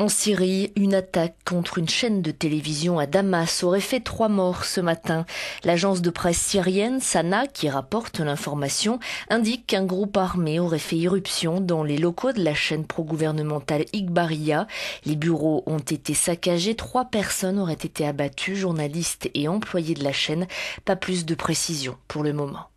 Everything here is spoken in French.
En Syrie, une attaque contre une chaîne de télévision à Damas aurait fait trois morts ce matin. L'agence de presse syrienne Sana, qui rapporte l'information, indique qu'un groupe armé aurait fait irruption dans les locaux de la chaîne pro-gouvernementale Igbaria. Les bureaux ont été saccagés, trois personnes auraient été abattues, journalistes et employés de la chaîne. Pas plus de précision pour le moment.